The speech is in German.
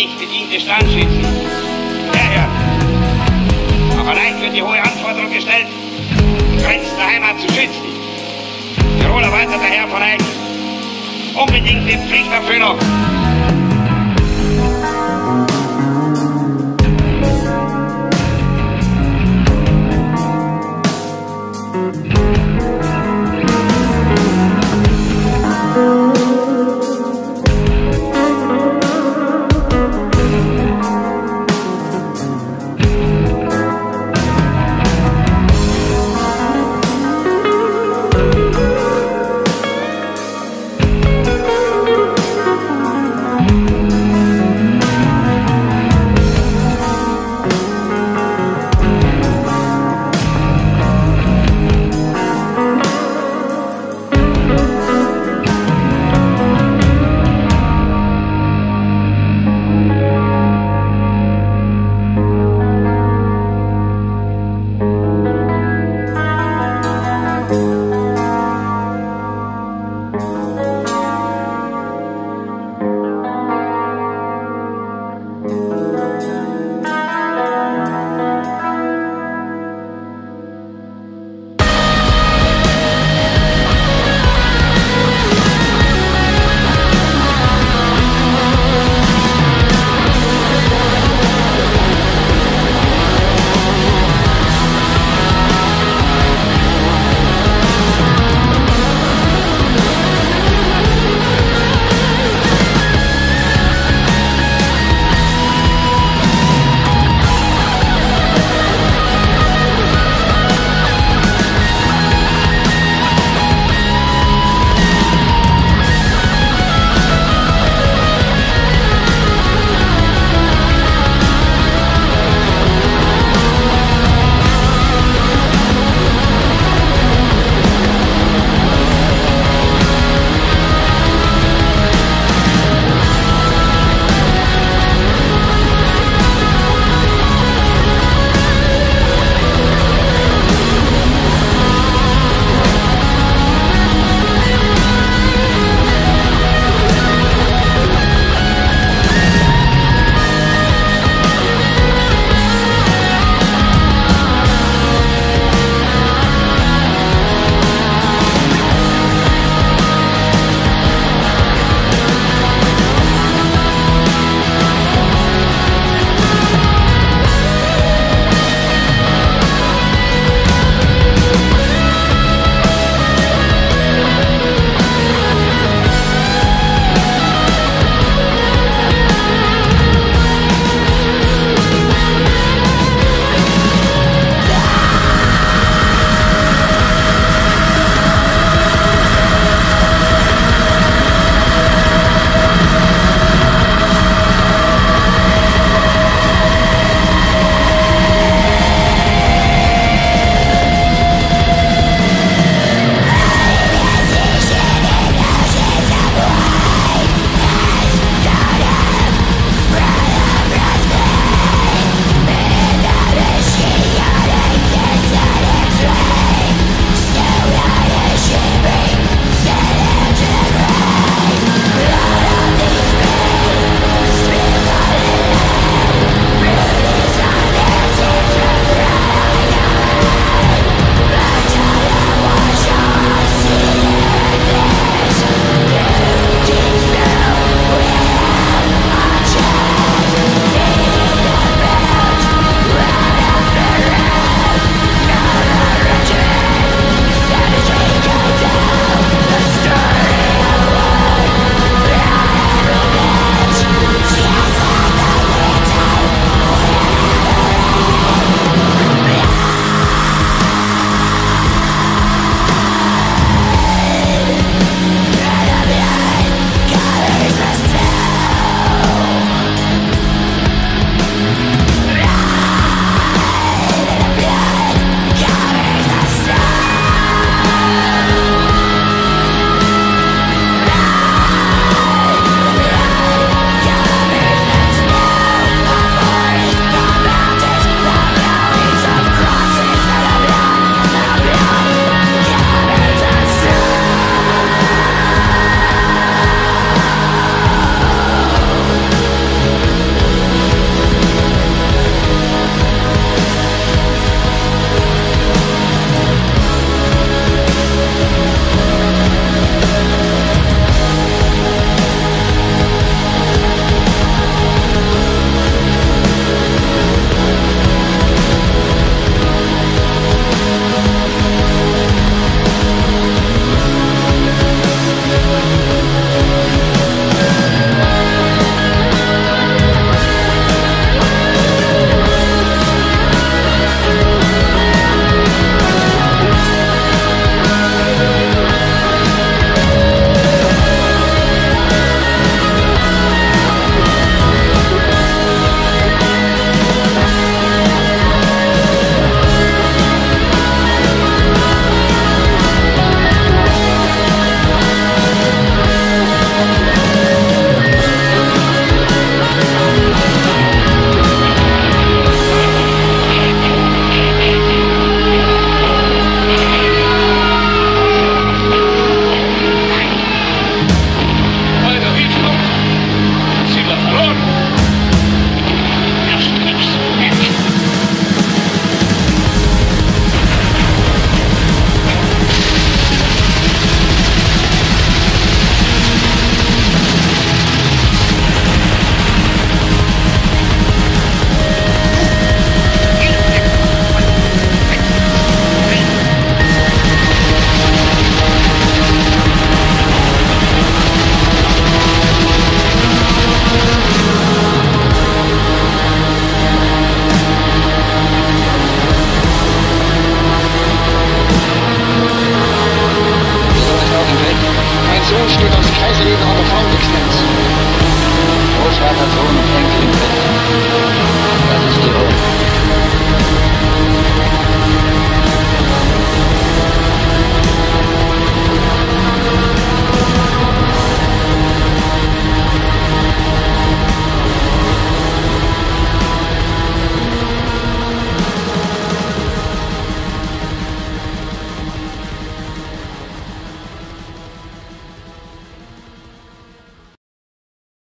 nicht gediente Strandschützen. Daher, Aber leicht wird die hohe Anforderung gestellt, die Grenzen der Heimat zu schützen. Tiroler weiter Herr von Eich. Unbedingt die Pflichterfüllung.